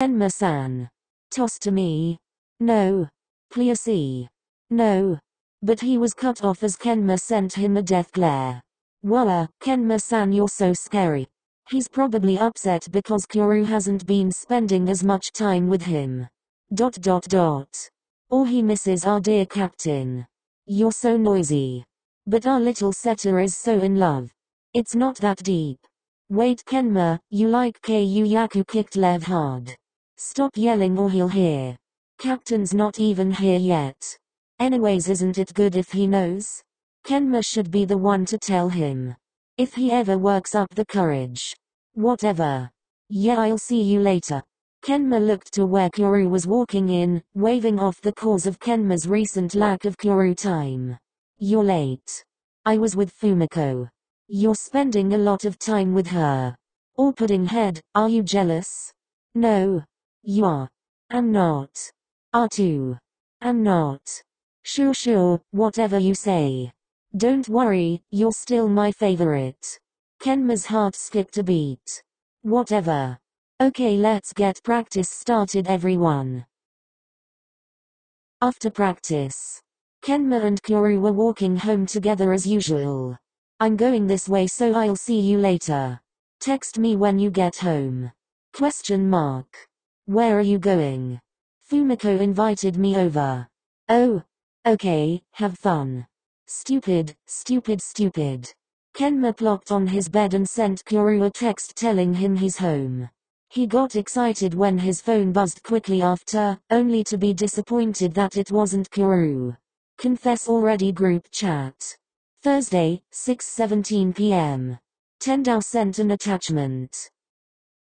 Kenma-san. Toss to me. No. Please. No. But he was cut off as Kenma sent him a death glare. Walla, Kenma-san you're so scary. He's probably upset because Kuroo hasn't been spending as much time with him. Dot dot dot. Or he misses our dear captain. You're so noisy. But our little setter is so in love. It's not that deep. Wait Kenma, you like Ku Yaku kicked Lev hard. Stop yelling or he'll hear. Captain's not even here yet. Anyways isn't it good if he knows? Kenma should be the one to tell him. If he ever works up the courage. Whatever. Yeah I'll see you later. Kenma looked to where Kuroo was walking in, waving off the cause of Kenma's recent lack of Kuroo time. You're late. I was with Fumiko. You're spending a lot of time with her. Or pudding head, are you jealous? No. You are. I'm not. Are. I'm not. Sure sure, whatever you say. Don't worry, you're still my favorite. Kenma's heart skipped a beat. Whatever. Okay let's get practice started everyone. After practice. Kenma and Kuroo were walking home together as usual. I'm going this way so I'll see you later. Text me when you get home. Question mark. Where are you going? Fumiko invited me over. Oh, Okay, have fun. Stupid, stupid, stupid. Kenma plopped on his bed and sent Kuroo a text telling him he's home. He got excited when his phone buzzed quickly after, only to be disappointed that it wasn't Kuroo. Confess already group chat. Thursday, 6.17 p.m. Tendou sent an attachment.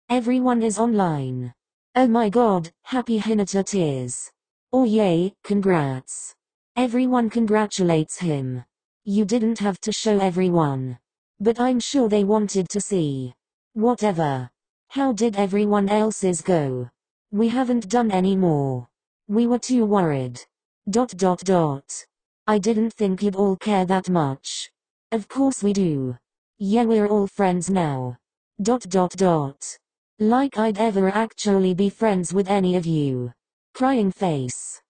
Everyone is online. Oh my god, happy Hinata tears. Oh yay, congrats. Everyone congratulates him. You didn't have to show everyone. But I'm sure they wanted to see. Whatever. How did everyone else's go? We haven't done any more. We were too worried. Dot dot dot. I didn't think you'd all care that much. Of course we do. Yeah we're all friends now. Dot dot dot. Like I'd ever actually be friends with any of you. Crying face.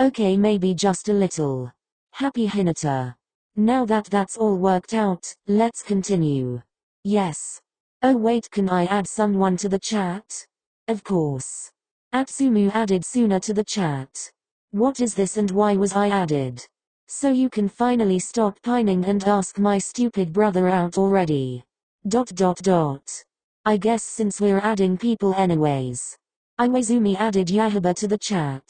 Okay maybe just a little. Happy Hinata. Now that that's all worked out, let's continue. Yes. Oh wait can I add someone to the chat? Of course. Atsumu added Suna to the chat. What is this and why was I added? So you can finally stop pining and ask my stupid brother out already. Dot dot dot. I guess since we're adding people anyways. Iwaizumi added Yahaba to the chat.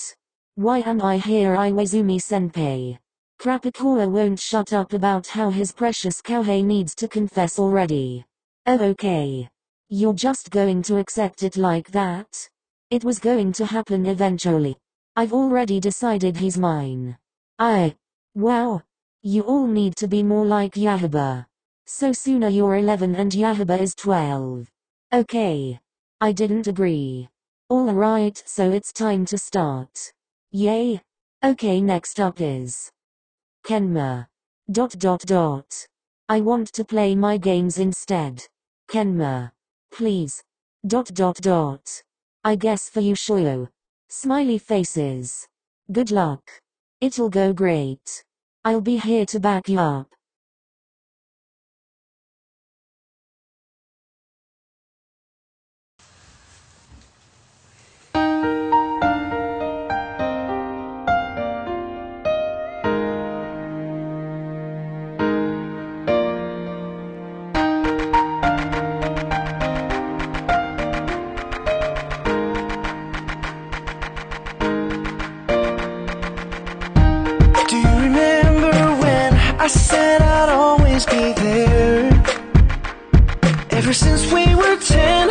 Why am I here Iwaizumi senpai? Crappykawa won't shut up about how his precious kouhai needs to confess already. Oh okay. You're just going to accept it like that? It was going to happen eventually. I've already decided he's mine. I. Wow. You all need to be more like Yahaba. So sooner you're 11 and Yahaba is 12. Okay. I didn't agree. Alright so it's time to start. Yay. Okay next up is Kenma. Dot dot dot. I want to play my games instead. Kenma. Please. Dot dot dot. I guess for you Shoyo. Smiley faces. Good luck. It'll go great. I'll be here to back you up. we were ten.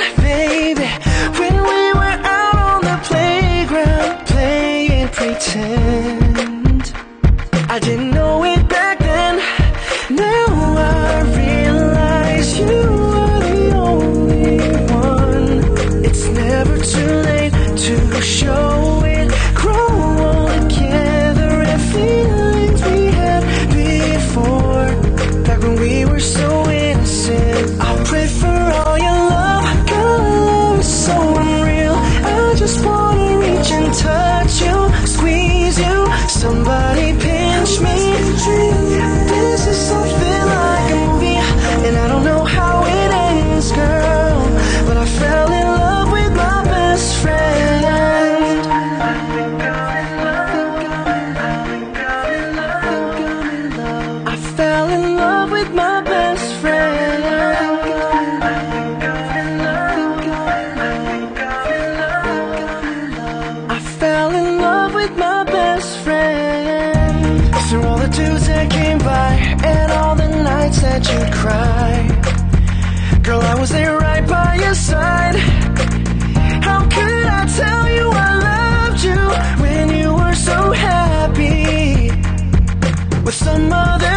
Best friend. Through all the dudes that came by and all the nights that you'd cry. Girl, I was there right by your side. How could I tell you I loved you when you were so happy with some other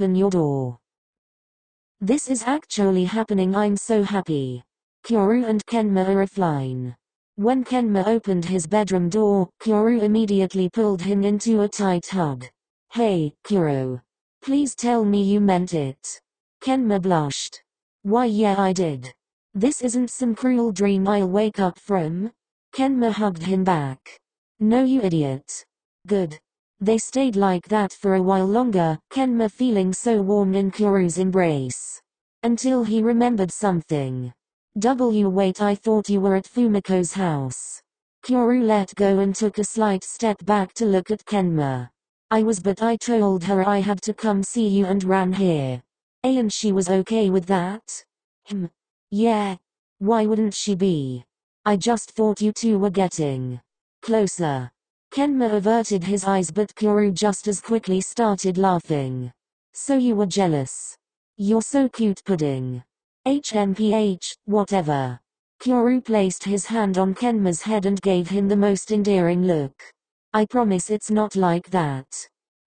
open your door. This is actually happening I'm so happy. Kuroo and Kenma are offline. When Kenma opened his bedroom door, Kuroo immediately pulled him into a tight hug. Hey, Kuroo. Please tell me you meant it. Kenma blushed. Why yeah I did. This isn't some cruel dream I'll wake up from. Kenma hugged him back. No you idiot. Good. They stayed like that for a while longer, Kenma feeling so warm in Kuroo's embrace. Until he remembered something. W wait I thought you were at Fumiko's house. Kuroo let go and took a slight step back to look at Kenma. I was but I told her I had to come see you and ran here. A and she was okay with that? Hmm. Yeah. Why wouldn't she be? I just thought you two were getting closer. Kenma averted his eyes but Kuroo just as quickly started laughing. So you were jealous. You're so cute pudding. HMPH, whatever. Kuroo placed his hand on Kenma's head and gave him the most endearing look. I promise it's not like that.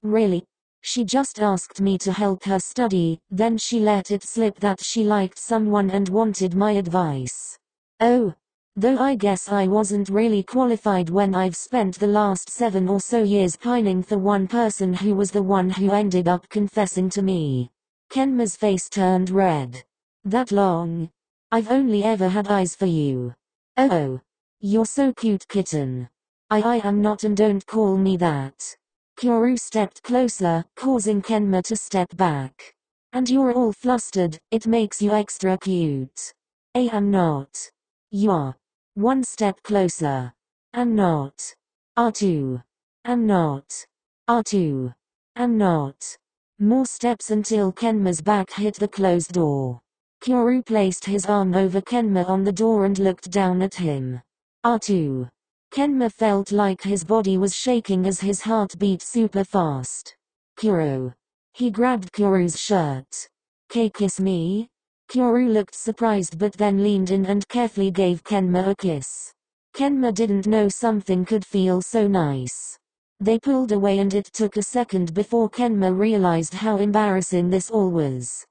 Really? She just asked me to help her study, then she let it slip that she liked someone and wanted my advice. Oh. Though I guess I wasn't really qualified when I've spent the last seven or so years pining for one person who was the one who ended up confessing to me. Kenma's face turned red. That long? I've only ever had eyes for you. Oh. oh. You're so cute kitten. I I am not and don't call me that. Kuroo stepped closer, causing Kenma to step back. And you're all flustered, it makes you extra cute. I am not. You are. One step closer. Am not. R2. Am not. R2. Am not. More steps until Kenma's back hit the closed door. Kuroo placed his arm over Kenma on the door and looked down at him. R2. Kenma felt like his body was shaking as his heart beat super fast. Kuroo. He grabbed Kuroo's shirt. K kiss me? Kuroo looked surprised but then leaned in and carefully gave Kenma a kiss. Kenma didn't know something could feel so nice. They pulled away and it took a second before Kenma realized how embarrassing this all was.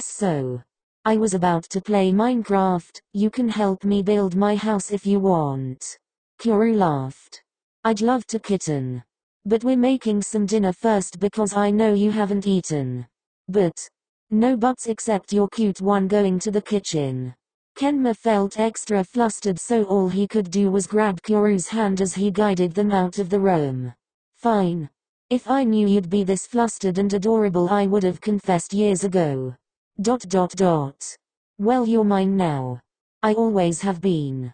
So. I was about to play Minecraft, you can help me build my house if you want. Kuroo laughed. I'd love to kitten. But we're making some dinner first because I know you haven't eaten. But. No buts except your cute one going to the kitchen. Kenma felt extra flustered so all he could do was grab Kuroo's hand as he guided them out of the room. Fine. If I knew you'd be this flustered and adorable I would have confessed years ago. Dot dot dot. Well you're mine now. I always have been.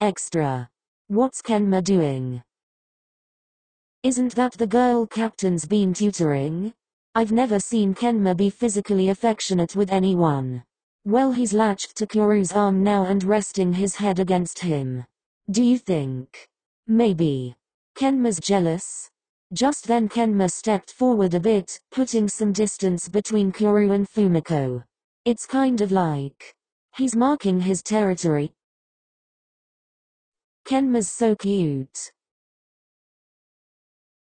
Extra. What's Kenma doing? Isn't that the girl Captain's been tutoring? I've never seen Kenma be physically affectionate with anyone. Well he's latched to Kuroo's arm now and resting his head against him. Do you think? Maybe. Kenma's jealous? Just then Kenma stepped forward a bit, putting some distance between Kuroo and Fumiko. It's kind of like. He's marking his territory. Kenma's so cute.